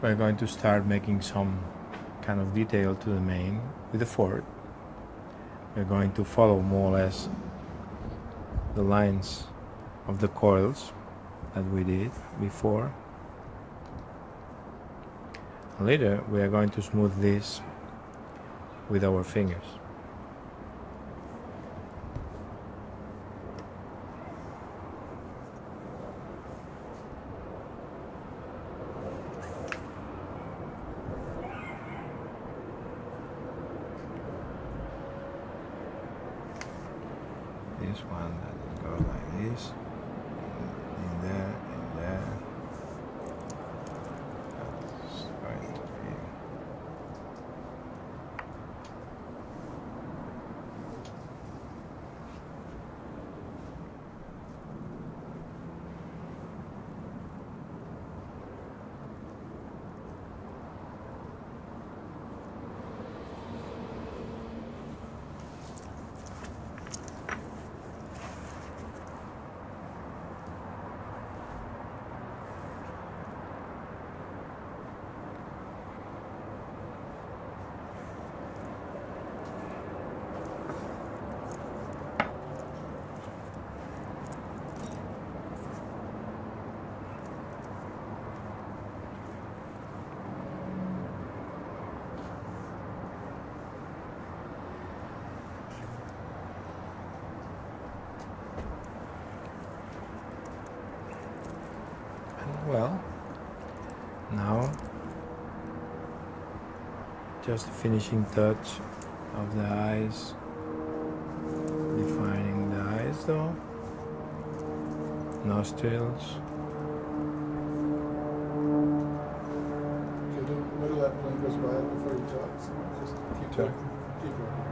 we're going to start making some kind of detail to the mane with the forward. We're going to follow more or less the lines of the coils that we did before. Later we are going to smooth this with our fingers. This one that goes like this well now just the finishing touch of the eyes defining the eyes though nostrils Okay, don't, don't let one goes by before you talk. So just keep talking. Keep going.